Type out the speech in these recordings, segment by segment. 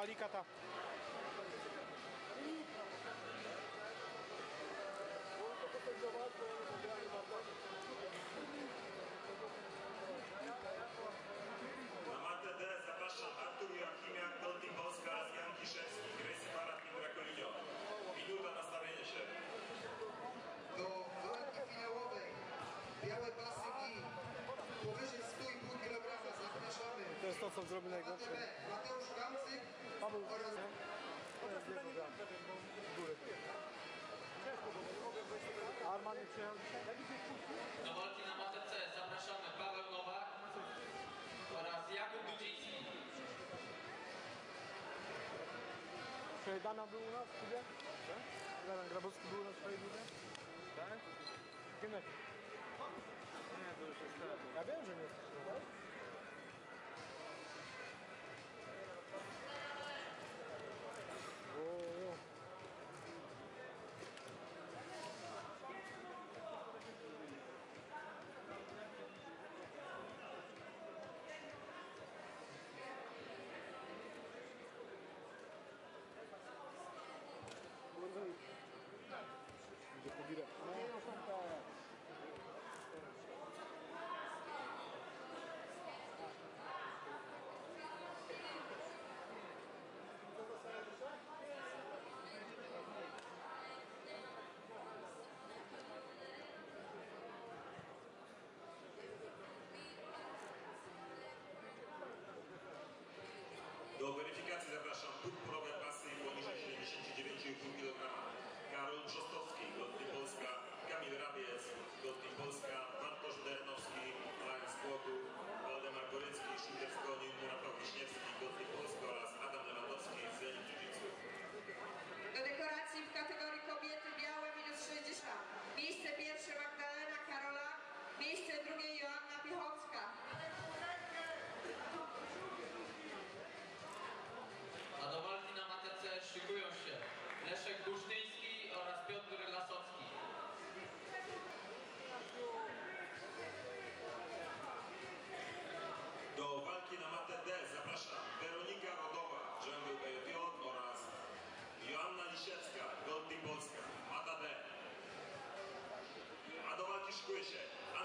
まり方。to, co zrobił najgorsze. Mateusz Gamcyk Paweł, oraz... No. Arman nie przyjechał Do walki na matce zapraszamy Paweł Nowak oraz Jakub Dudziński. Czy Dana był u nas w klubie? Dana Grabowski był u nas w swojej klubie? Tak? Kim Nie, to już jest Ja wiem, że nie jest. No.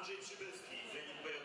Andrzej Przybylski, Zenit Pojot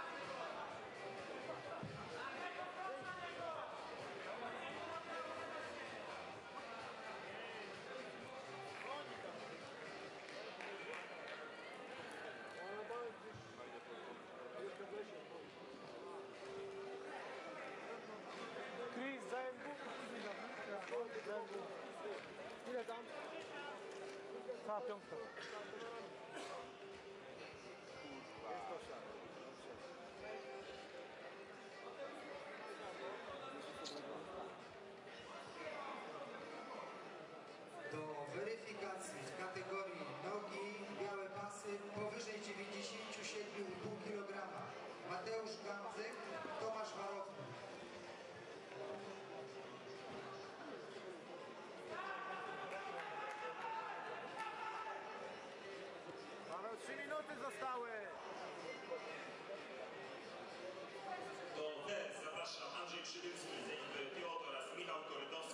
ne. Trzy minuty zostały. Do W zapraszam Andrzej Przybylski z ekipy Piotr oraz Michał Korydowski